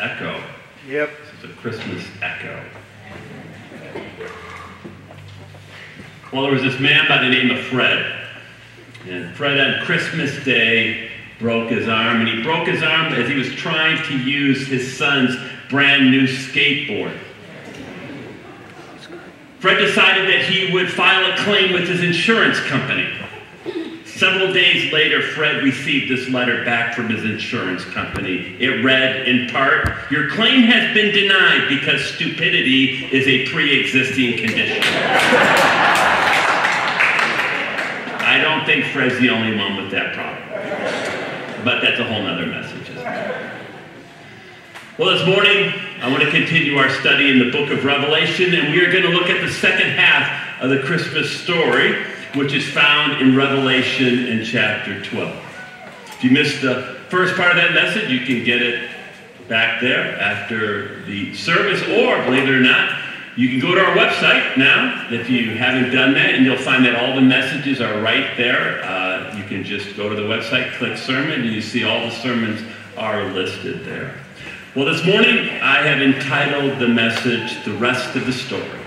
Echo. Yep. This is a Christmas echo. Well, there was this man by the name of Fred. And Fred on Christmas Day broke his arm, and he broke his arm as he was trying to use his son's brand new skateboard. Fred decided that he would file a claim with his insurance company. Several days later, Fred received this letter back from his insurance company. It read, in part, Your claim has been denied because stupidity is a pre existing condition. I don't think Fred's the only one with that problem. But that's a whole other message. Well, this morning, I want to continue our study in the book of Revelation, and we are going to look at the second half of the Christmas story which is found in Revelation in chapter 12. If you missed the first part of that message, you can get it back there after the service, or believe it or not, you can go to our website now if you haven't done that, and you'll find that all the messages are right there. Uh, you can just go to the website, click sermon, and you see all the sermons are listed there. Well, this morning I have entitled the message, The Rest of the Story.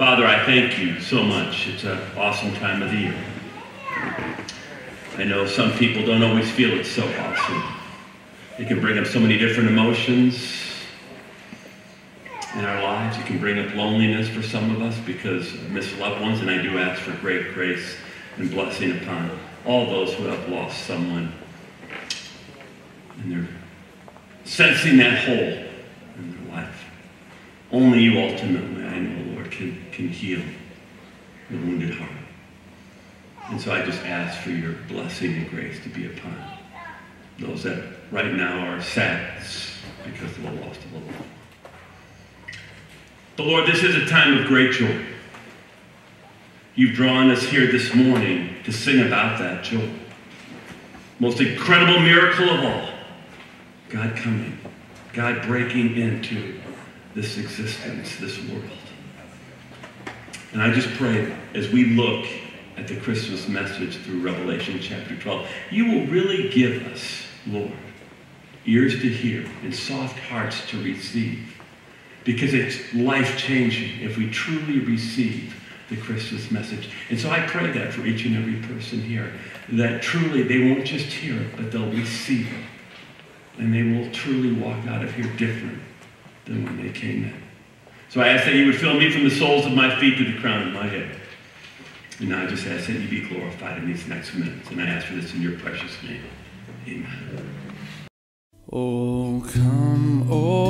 Father, I thank you so much. It's an awesome time of the year. I know some people don't always feel it's so awesome. It can bring up so many different emotions in our lives. It can bring up loneliness for some of us because of missed loved ones, and I do ask for great grace and blessing upon all those who have lost someone. And they're sensing that hole in their life. Only you ultimately, I know, can, can heal the wounded heart. And so I just ask for your blessing and grace to be upon those that right now are sad because of the loss of a loved one. But Lord, this is a time of great joy. You've drawn us here this morning to sing about that joy. Most incredible miracle of all God coming, God breaking into this existence, this world. And I just pray as we look at the Christmas message through Revelation chapter 12, you will really give us, Lord, ears to hear and soft hearts to receive. Because it's life changing if we truly receive the Christmas message. And so I pray that for each and every person here, that truly they won't just hear it, but they'll receive it. And they will truly walk out of here different than when they came in. So I ask that you would fill me from the soles of my feet to the crown of my head. And I just ask that you be glorified in these next minutes. And I ask for this in your precious name. Amen. Oh, come, oh,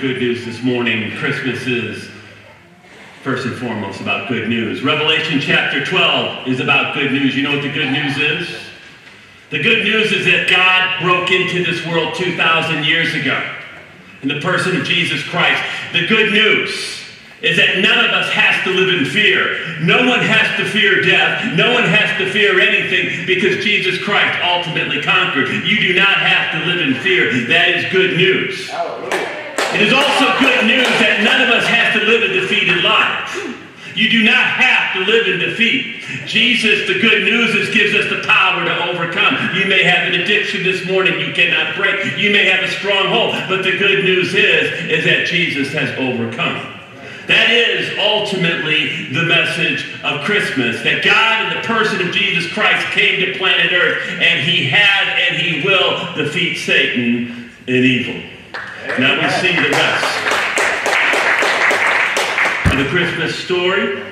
good news this morning. Christmas is first and foremost about good news. Revelation chapter 12 is about good news. You know what the good news is? The good news is that God broke into this world 2,000 years ago in the person of Jesus Christ. The good news is that none of us has to live in fear. No one has to fear death. No one has to fear anything because Jesus Christ ultimately conquered. You do not have to live in fear. That is good news. It is also good news that none of us has to live a defeated life. You do not have to live in defeat. Jesus, the good news is, gives us the power to overcome. You may have an addiction this morning you cannot break. You may have a stronghold, but the good news is, is that Jesus has overcome. That is ultimately the message of Christmas. That God, in the person of Jesus Christ, came to planet Earth, and He had and He will defeat Satan and evil. Now we see the rest of the Christmas story.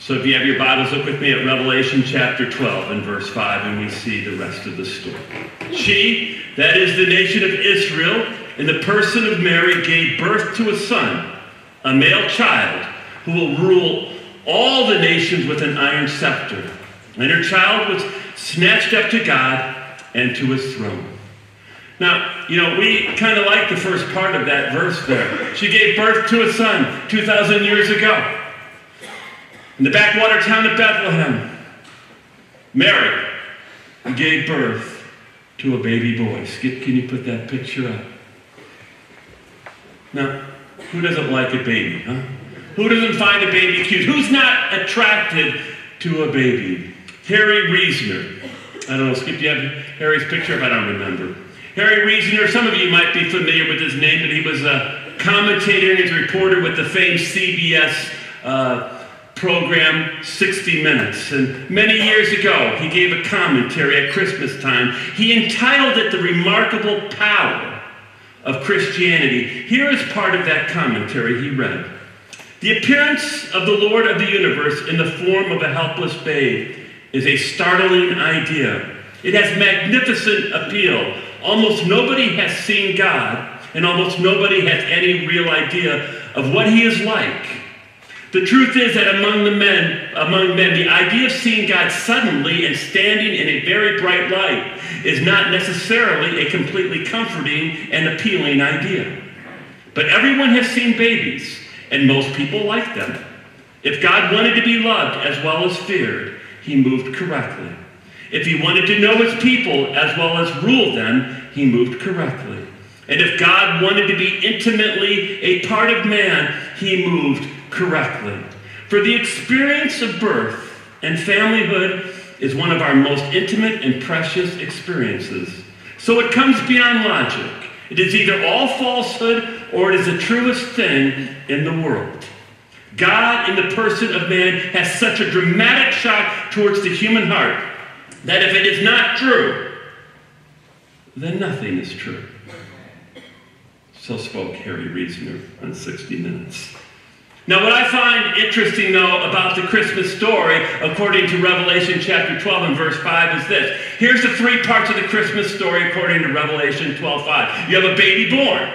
So if you have your Bibles, look with me at Revelation chapter 12 and verse 5, and we see the rest of the story. She, that is the nation of Israel, in the person of Mary, gave birth to a son, a male child, who will rule all the nations with an iron scepter. And her child was snatched up to God and to his throne. Now, you know, we kind of like the first part of that verse there. She gave birth to a son 2,000 years ago in the backwater town of Bethlehem. Mary gave birth to a baby boy. Skip, can you put that picture up? Now, who doesn't like a baby, huh? Who doesn't find a baby cute? Who's not attracted to a baby? Harry Reasoner. I don't know, Skip, do you have Harry's picture? I don't remember. Harry Reasoner, some of you might be familiar with his name, but he was a commentator and a reporter with the famed CBS uh, program 60 Minutes. And many years ago, he gave a commentary at Christmas time. He entitled it The Remarkable Power of Christianity. Here is part of that commentary he read. The appearance of the Lord of the universe in the form of a helpless babe is a startling idea. It has magnificent appeal. Almost nobody has seen God, and almost nobody has any real idea of what he is like. The truth is that among the men, among men, the idea of seeing God suddenly and standing in a very bright light is not necessarily a completely comforting and appealing idea. But everyone has seen babies, and most people like them. If God wanted to be loved as well as feared, he moved correctly. If he wanted to know his people as well as rule them, he moved correctly. And if God wanted to be intimately a part of man, he moved correctly. For the experience of birth and familyhood is one of our most intimate and precious experiences. So it comes beyond logic. It is either all falsehood or it is the truest thing in the world. God, in the person of man, has such a dramatic shock towards the human heart that if it is not true, then nothing is true. So spoke Harry Reasoner on 60 Minutes. Now, what I find interesting, though, about the Christmas story, according to Revelation chapter 12 and verse 5, is this. Here's the three parts of the Christmas story according to Revelation 12 5. You have a baby born.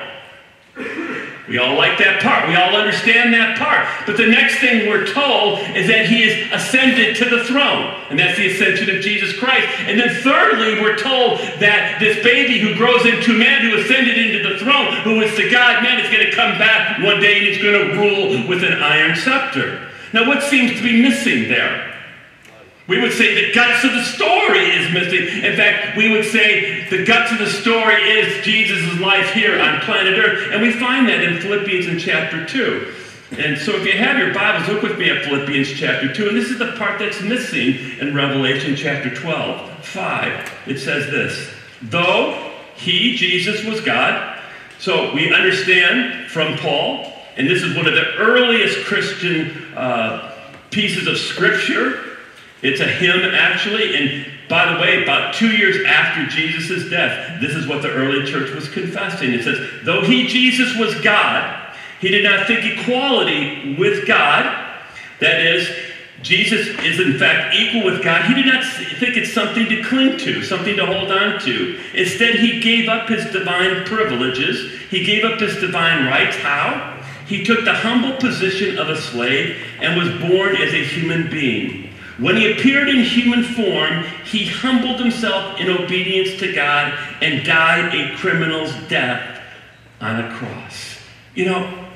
We all like that part. We all understand that part. But the next thing we're told is that he is ascended to the throne. And that's the ascension of Jesus Christ. And then thirdly, we're told that this baby who grows into man, who ascended into the throne, who is the God man, is going to come back one day and he's going to rule with an iron scepter. Now, what seems to be missing there? We would say the guts of the story is missing. In fact, we would say the guts of the story is Jesus' life here on planet Earth. And we find that in Philippians in chapter 2. And so if you have your Bibles, look with me at Philippians chapter 2. And this is the part that's missing in Revelation chapter 12, 5. It says this Though he, Jesus, was God, so we understand from Paul, and this is one of the earliest Christian uh, pieces of scripture it's a hymn, actually. And by the way, about two years after Jesus' death, this is what the early church was confessing. It says, Though he, Jesus, was God, he did not think equality with God, that is, Jesus is in fact equal with God. He did not think it's something to cling to, something to hold on to. Instead, he gave up his divine privileges. He gave up his divine rights. How? He took the humble position of a slave and was born as a human being. When he appeared in human form, he humbled himself in obedience to God and died a criminal's death on a cross. You know,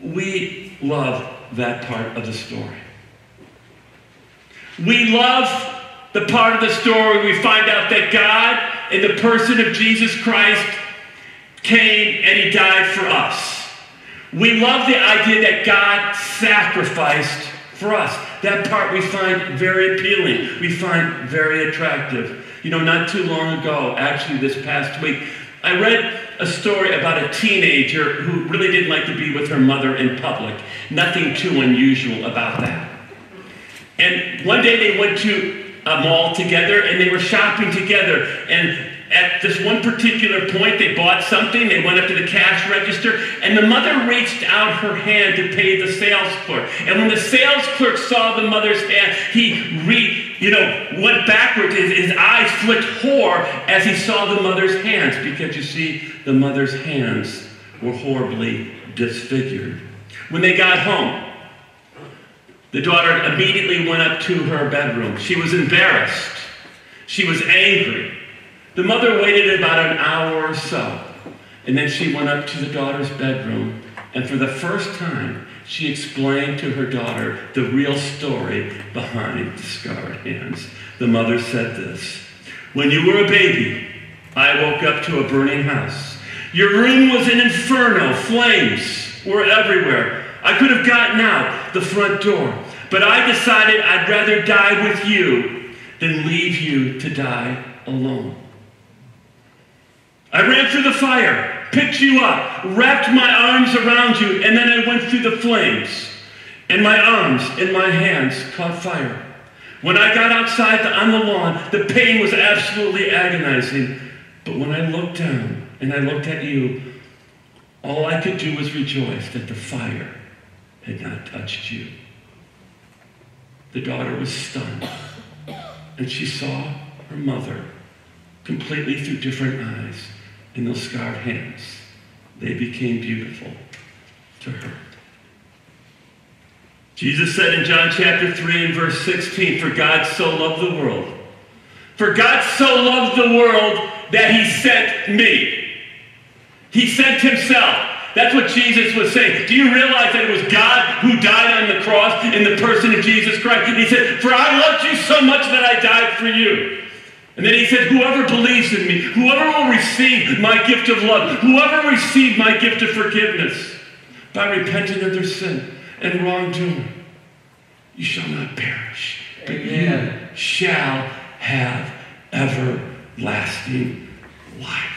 we love that part of the story. We love the part of the story we find out that God, in the person of Jesus Christ, came and he died for us. We love the idea that God sacrificed for us. That part we find very appealing. We find very attractive. You know, not too long ago, actually this past week, I read a story about a teenager who really didn't like to be with her mother in public. Nothing too unusual about that. And one day they went to a mall together and they were shopping together. And at this one particular point, they bought something, they went up to the cash register, and the mother reached out her hand to pay the sales clerk. And when the sales clerk saw the mother's hand, he re, you know, went backwards. His, his eyes flicked horror as he saw the mother's hands, because you see, the mother's hands were horribly disfigured. When they got home, the daughter immediately went up to her bedroom. She was embarrassed. She was angry. The mother waited about an hour or so, and then she went up to the daughter's bedroom, and for the first time, she explained to her daughter the real story behind the scarred hands. The mother said this When you were a baby, I woke up to a burning house. Your room was an inferno, flames were everywhere. I could have gotten out the front door, but I decided I'd rather die with you than leave you to die alone. I ran through the fire, picked you up, wrapped my arms around you, and then I went through the flames. And my arms and my hands caught fire. When I got outside on the lawn, the pain was absolutely agonizing. But when I looked down and I looked at you, all I could do was rejoice that the fire had not touched you. The daughter was stunned, and she saw her mother completely through different eyes in those scarred hands. They became beautiful to her. Jesus said in John chapter 3 and verse 16, For God so loved the world. For God so loved the world that he sent me. He sent himself. That's what Jesus was saying. Do you realize that it was God who died on the cross in the person of Jesus Christ? And He said, For I loved you so much that I died for you. And then he said, Whoever believes in me, whoever will receive my gift of love, whoever receive my gift of forgiveness by repenting of their sin and wrongdoing, you shall not perish, but Amen. you shall have everlasting life.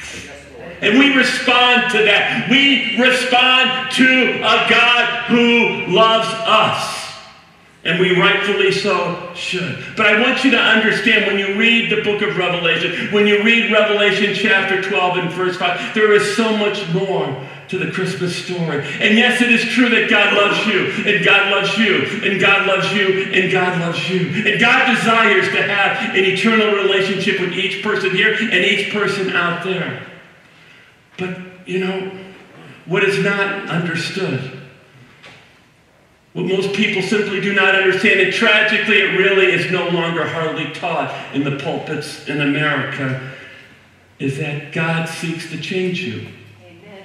And we respond to that. We respond to a God who loves us. And we rightfully so should. But I want you to understand when you read the book of Revelation, when you read Revelation chapter 12 and verse 5, there is so much more to the Christmas story. And yes, it is true that God loves you, and God loves you, and God loves you, and God loves you. And God desires to have an eternal relationship with each person here and each person out there. But, you know, what is not understood. What most people simply do not understand, and tragically, it really is no longer hardly taught in the pulpits in America, is that God seeks to change you. Amen.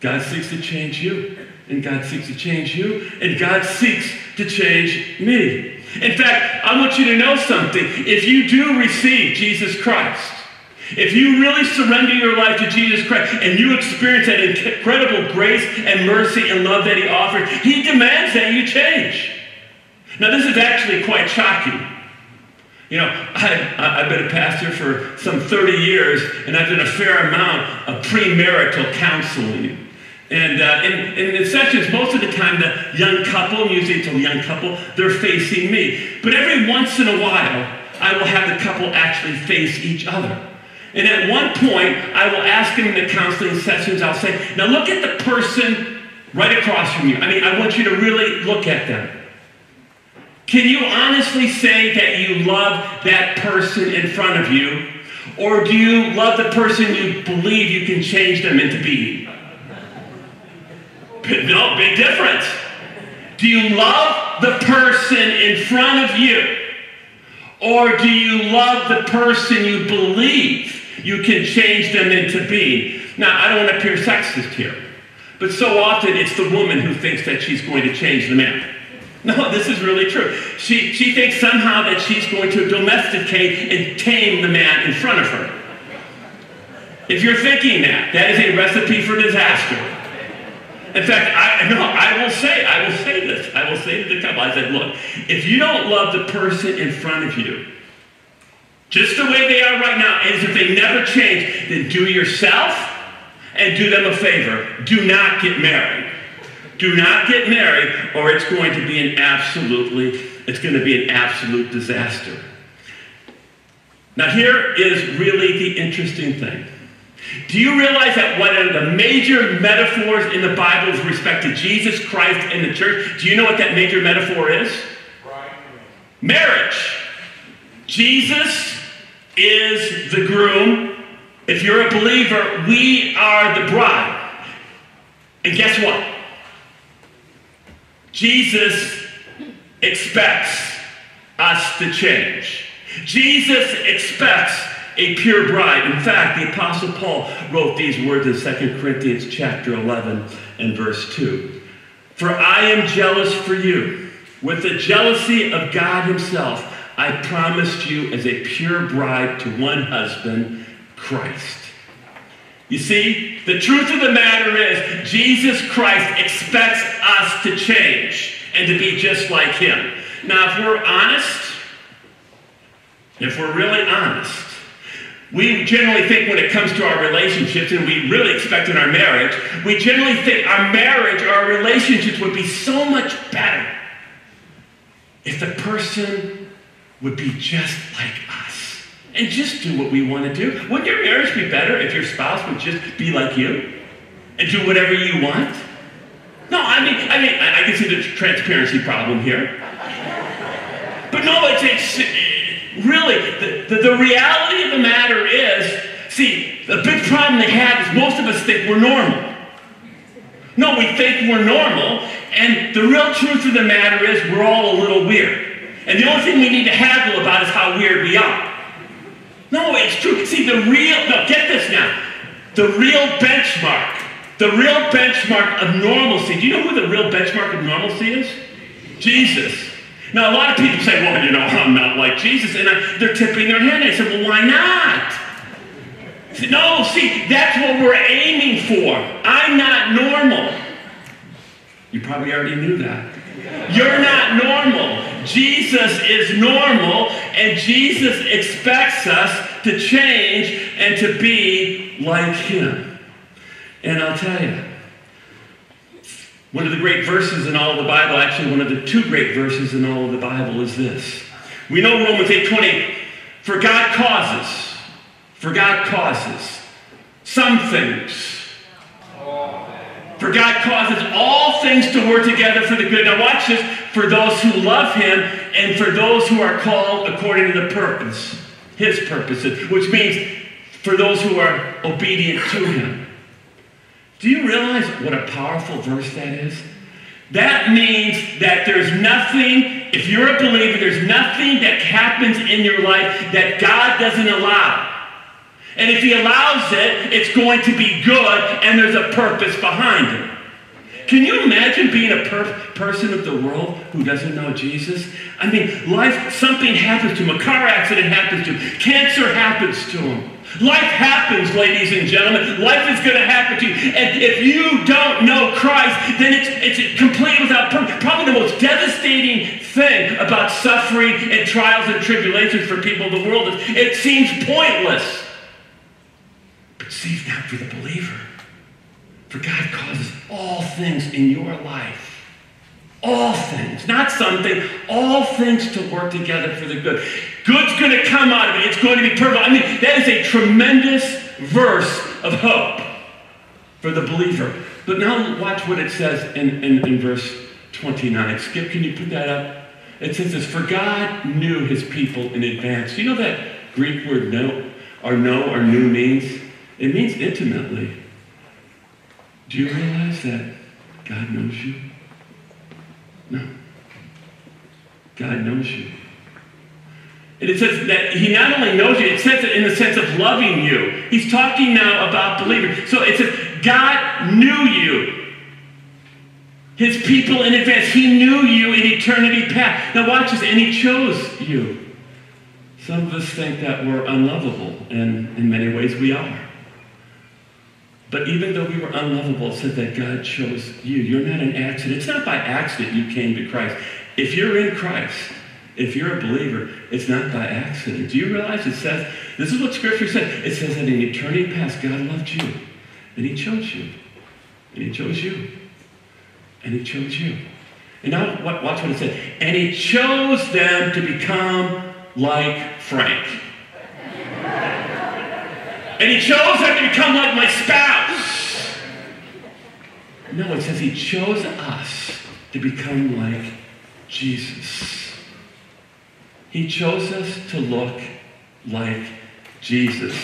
God seeks to change you, and God seeks to change you, and God seeks to change me. In fact, I want you to know something. If you do receive Jesus Christ, if you really surrender your life to Jesus Christ and you experience that incredible grace and mercy and love that He offers, He demands that you change. Now, this is actually quite shocking. You know, I, have been a pastor for some 30 years, and I've done a fair amount of premarital counseling. And uh, in, in, in sessions, most of the time, the young couple, usually it's a young couple, they're facing me. But every once in a while, I will have the couple actually face each other. And at one point, I will ask them in the counseling sessions, I'll say, now look at the person right across from you. I mean, I want you to really look at them. Can you honestly say that you love that person in front of you? Or do you love the person you believe you can change them into being? No, big difference. Do you love the person in front of you? Or do you love the person you believe you can change them into being. Now, I don't want to appear sexist here, but so often it's the woman who thinks that she's going to change the man. No, this is really true. She, she thinks somehow that she's going to domesticate and tame the man in front of her. If you're thinking that, that is a recipe for disaster. In fact, I, no, I will say, I will say this. I will say to the couple, I said, look, if you don't love the person in front of you, just the way they are right now, as if they never change, then do yourself and do them a favor. Do not get married. Do not get married, or it's going to be an absolutely, it's going to be an absolute disaster. Now, here is really the interesting thing. Do you realize that one of the major metaphors in the Bible with respect to Jesus Christ and the church, do you know what that major metaphor is? Marriage. Jesus is the groom. If you're a believer, we are the bride. And guess what? Jesus expects us to change. Jesus expects a pure bride. In fact, the Apostle Paul wrote these words in 2 Corinthians chapter 11 and verse 2. For I am jealous for you with the jealousy of God himself. I promised you as a pure bride to one husband, Christ. You see, the truth of the matter is, Jesus Christ expects us to change and to be just like him. Now, if we're honest, if we're really honest, we generally think when it comes to our relationships, and we really expect in our marriage, we generally think our marriage our relationships would be so much better if the person would be just like us and just do what we want to do. Wouldn't your marriage be better if your spouse would just be like you and do whatever you want? No, I mean, I mean, I, I can see the transparency problem here. But no, it's, it's uh, really, the, the, the reality of the matter is, see, the big problem they have is most of us think we're normal. No, we think we're normal, and the real truth of the matter is we're all a little weird. And the only thing we need to haggle about is how weird we are. No, it's true. See, the real, no, get this now. The real benchmark, the real benchmark of normalcy. Do you know who the real benchmark of normalcy is? Jesus. Now, a lot of people say, well, you know, I'm not like Jesus. And I, they're tipping their hand. I said, well, why not? no, see, that's what we're aiming for. I'm not normal. You probably already knew that. You're not normal. Jesus is normal, and Jesus expects us to change and to be like him. And I'll tell you, one of the great verses in all of the Bible, actually one of the two great verses in all of the Bible is this. We know Romans 8:20, for God causes, for God causes some things oh. For God causes all things to work together for the good. Now watch this. For those who love him and for those who are called according to the purpose, his purposes, which means for those who are obedient to him. Do you realize what a powerful verse that is? That means that there's nothing, if you're a believer, there's nothing that happens in your life that God doesn't allow. And if He allows it, it's going to be good and there's a purpose behind it. Can you imagine being a per- person of the world who doesn't know Jesus? I mean, life, something happens to him, a car accident happens to him, cancer happens to him. Life happens, ladies and gentlemen. Life is going to happen to you. And if you don't know Christ, then it's, it's complete without purpose. Probably the most devastating thing about suffering and trials and tribulations for people of the world is it seems pointless. See, not for the believer. For God causes all things in your life all things, not something, all things to work together for the good. Good's going to come out of it. It's going to be perfect. I mean, that is a tremendous verse of hope for the believer. But now watch what it says in, in, in verse 29. Skip, can you put that up? It says this, for God knew his people in advance. You know that Greek word know, or know, or knew means? It means intimately. Do you realize that God knows you? No. God knows you. And it says that he not only knows you, it says it in the sense of loving you. He's talking now about believers. So it says, God knew you. His people in advance. He knew you in eternity past. Now watch this, and he chose you. Some of us think that we're unlovable, and in many ways we are. But even though we were unlovable, it said that God chose you. You're not an accident. It's not by accident you came to Christ. If you're in Christ, if you're a believer, it's not by accident. Do you realize it says, this is what Scripture says. It says that in eternity past, God loved you. And He chose you. And He chose you. And He chose you. And now watch what it says. And He chose them to become like Frank. And he chose them to become like my spouse. No, it says he chose us to become like Jesus. He chose us to look like Jesus.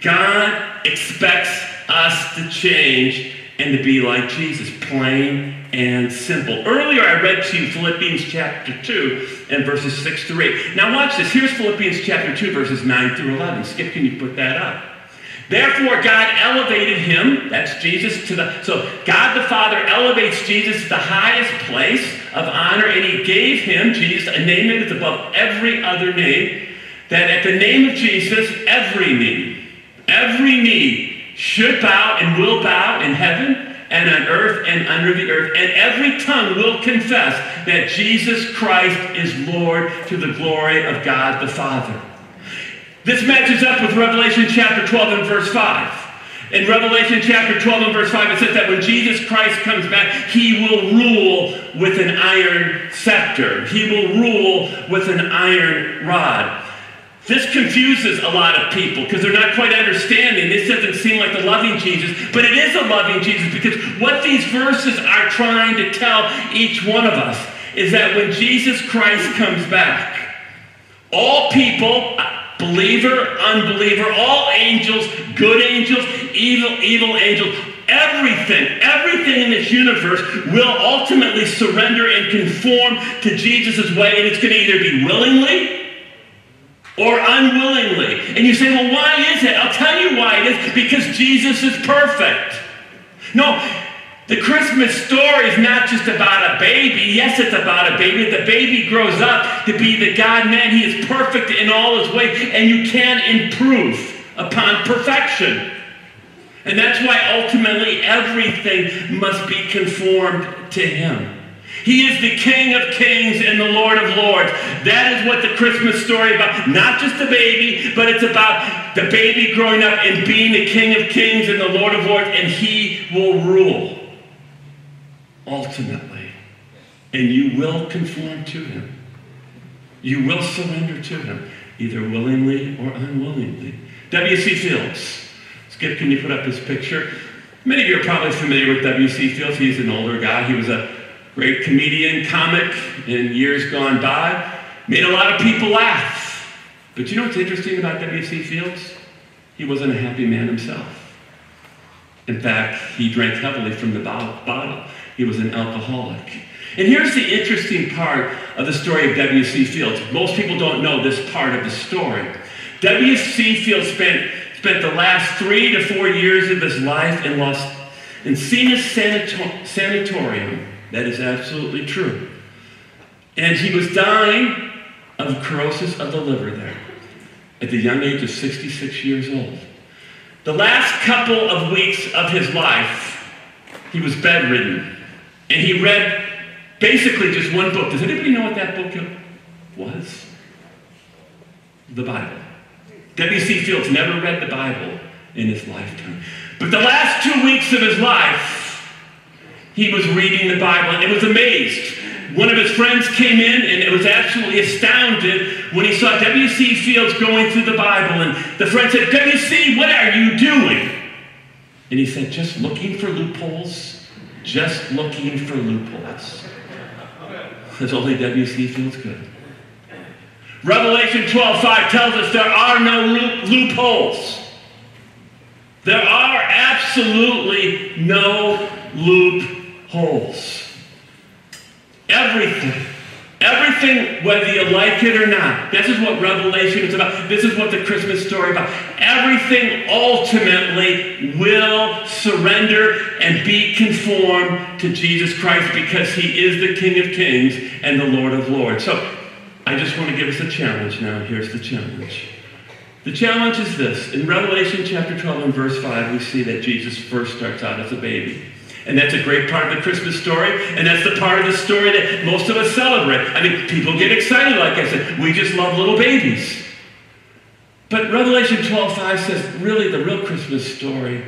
God expects us to change and to be like Jesus, plain and simple. Earlier, I read to you Philippians chapter 2 and verses 6 through 8. Now, watch this. Here's Philippians chapter 2, verses 9 through 11. Skip, can you put that up? Therefore, God elevated him, that's Jesus, to the. So, God the Father elevates Jesus to the highest place of honor, and he gave him, Jesus, a name that is above every other name, that at the name of Jesus, every knee, every knee should bow and will bow in heaven and on earth and under the earth, and every tongue will confess that Jesus Christ is Lord to the glory of God the Father. This matches up with Revelation chapter 12 and verse 5. In Revelation chapter 12 and verse 5, it says that when Jesus Christ comes back, he will rule with an iron scepter. He will rule with an iron rod. This confuses a lot of people because they're not quite understanding. This doesn't seem like the loving Jesus, but it is a loving Jesus because what these verses are trying to tell each one of us is that when Jesus Christ comes back, all people, believer, unbeliever, all angels, good angels, evil, evil angels, everything, everything in this universe will ultimately surrender and conform to Jesus' way, and it's going to either be willingly or unwillingly. And you say, well, why is it? I'll tell you why it is because Jesus is perfect. No, the Christmas story is not just about a baby. Yes, it's about a baby. The baby grows up to be the God man. He is perfect in all his ways, and you can improve upon perfection. And that's why ultimately everything must be conformed to him. He is the King of kings and the Lord of lords. That is what the Christmas story about. Not just the baby, but it's about the baby growing up and being the King of kings and the Lord of lords, and he will rule ultimately. And you will conform to him. You will surrender to him, either willingly or unwillingly. W.C. Fields. Skip, can you put up his picture? Many of you are probably familiar with W.C. Fields. He's an older guy. He was a great comedian, comic in years gone by. Made a lot of people laugh. But you know what's interesting about W.C. Fields? He wasn't a happy man himself. In fact, he drank heavily from the bottle. He was an alcoholic. And here's the interesting part of the story of W.C. Fields. Most people don't know this part of the story. W.C. Fields spent, spent the last three to four years of his life in Los Encinas Sanato- Sanatorium. That is absolutely true. And he was dying of cirrhosis of the liver there at the young age of 66 years old. The last couple of weeks of his life, he was bedridden. And he read basically just one book. Does anybody know what that book was? The Bible. W.C. Fields never read the Bible in his lifetime. But the last two weeks of his life, he was reading the Bible and was amazed. One of his friends came in and was absolutely astounded when he saw W.C. Fields going through the Bible. And the friend said, W.C., what are you doing? And he said, just looking for loopholes. Just looking for loopholes. That's only W.C. feels good. Revelation 12:5 tells us there are no loop- loopholes. There are absolutely no loopholes. Everything, everything, whether you like it or not, this is what Revelation is about. This is what the Christmas story is about. Everything ultimately will surrender and be conformed to Jesus Christ because he is the King of Kings and the Lord of Lords. So I just want to give us a challenge now. Here's the challenge. The challenge is this. In Revelation chapter 12 and verse 5, we see that Jesus first starts out as a baby. And that's a great part of the Christmas story, and that's the part of the story that most of us celebrate. I mean, people get excited, like I said. We just love little babies. But Revelation 12:5 says, really, the real Christmas story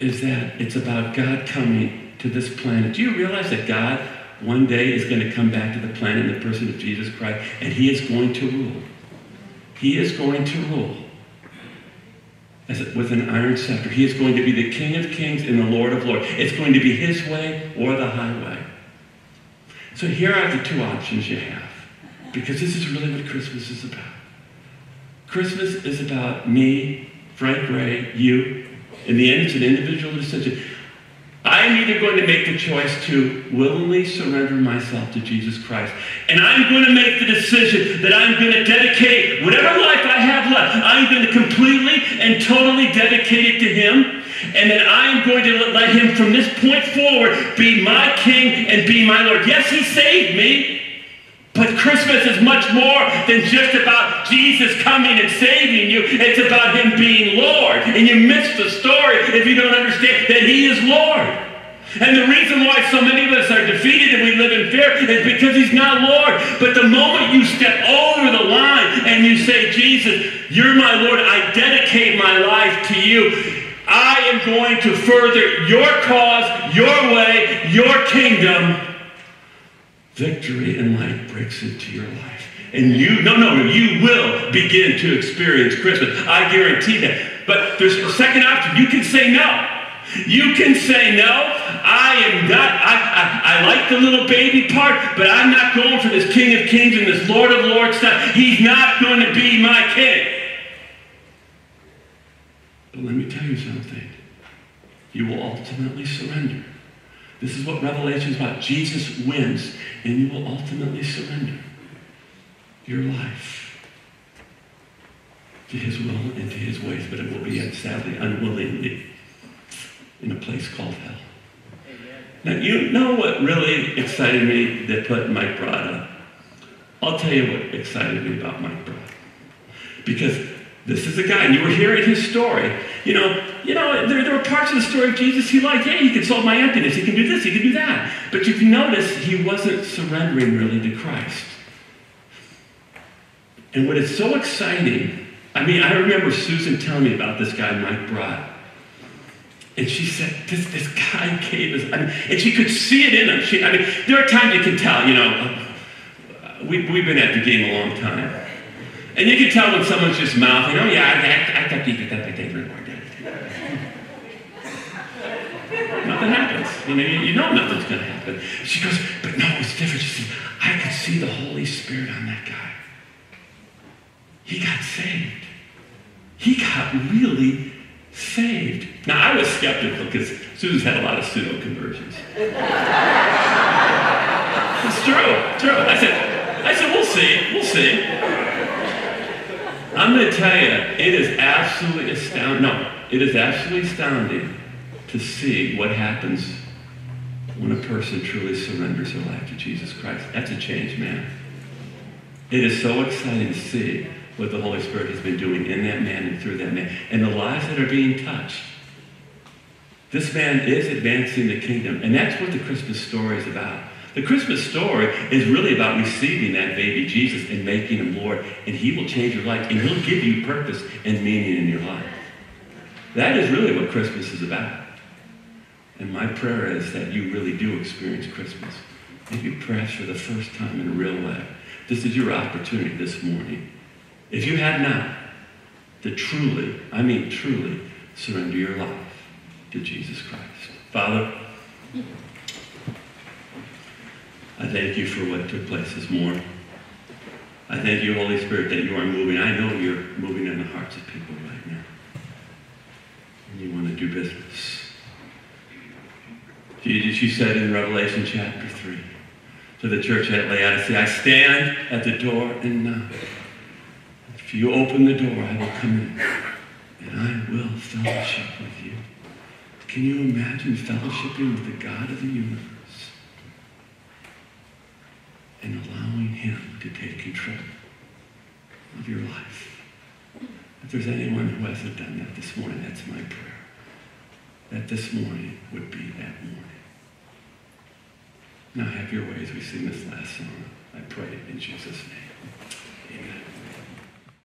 is that it's about God coming to this planet. Do you realize that God one day is going to come back to the planet in the person of Jesus Christ, and He is going to rule? He is going to rule it- with an iron scepter. He is going to be the King of kings and the Lord of lords. It's going to be his way or the highway. So here are the two options you have, because this is really what Christmas is about. Christmas is about me, Frank Wray, you. In the end, it's an individual decision. I'm either going to make the choice to willingly surrender myself to Jesus Christ. And I'm going to make the decision that I'm going to dedicate whatever life I have left, I'm going to completely and totally dedicate it to Him. And that I'm going to let Him from this point forward be my King and be my Lord. Yes, He saved me. But Christmas is much more than just about Jesus coming and saving you. It's about Him being Lord. And you miss the story if you don't understand that He is Lord. And the reason why so many of us are defeated and we live in fear is because He's not Lord. But the moment you step over the line and you say, Jesus, you're my Lord, I dedicate my life to you. I am going to further your cause, your way, your kingdom victory and light breaks into your life. And you, no, no, you will begin to experience Christmas. I guarantee that. But there's a second option. You can say no. You can say no. I am not, I, I, I like the little baby part, but I'm not going for this King of Kings and this Lord of Lords stuff. He's not going to be my king. But let me tell you something. You will ultimately surrender. This is what Revelation is about. Jesus wins, and you will ultimately surrender your life to his will and to his ways, but it will be sadly unwillingly in a place called hell. Now, you know what really excited me that put Mike Broad up? I'll tell you what excited me about Mike Broad. Because this is a guy, and you were hearing his story. You know, you know, there, there were parts of the story of Jesus he liked. Yeah, he can solve my emptiness. He can do this. He can do that. But you can notice, he wasn't surrendering really to Christ. And what is so exciting, I mean, I remember Susan telling me about this guy, Mike Broad. And she said, this, this guy came, us, I mean, and she could see it in him. She, I mean, there are times you can tell, you know, we, we've been at the game a long time. And you can tell when someone's just mouthing, oh yeah, I, I, I did that, but they were Nothing happens. You know, you, know nothing's going to happen. She goes, but no, it's different. She says, I could see the Holy Spirit on that guy. He got saved. He got really saved. Now, I was skeptical because Susan's had a lot of pseudo conversions. it's true, true. I said, I said, we'll see, we'll see. I'm going to tell you, it is absolutely astounding. No, it is absolutely astounding to see what happens when a person truly surrenders their life to Jesus Christ. That's a change, man. It is so exciting to see what the Holy Spirit has been doing in that man and through that man, and the lives that are being touched. This man is advancing the kingdom, and that's what the Christmas story is about. The Christmas story is really about receiving that baby Jesus and making him Lord, and he will change your life, and he'll give you purpose and meaning in your life. That is really what Christmas is about. And my prayer is that you really do experience Christmas. Maybe perhaps for the first time in a real way. This is your opportunity this morning. If you have not, to truly, I mean truly, surrender your life to Jesus Christ. Father, I thank you for what took place this morning. I thank you, Holy Spirit, that you are moving. I know you're moving in the hearts of people right now. And you want to do business. Jesus, you said in Revelation chapter 3 to the church at Laodicea, I stand at the door and knock. If you open the door, I will come in and I will fellowship with you. Can you imagine fellowshipping with the God of the universe and allowing Him to take control of your life? If there's anyone who hasn't done that this morning, that's my prayer. That this morning would be that morning. Now have your way as we sing this last song. I pray in Jesus' name. Amen.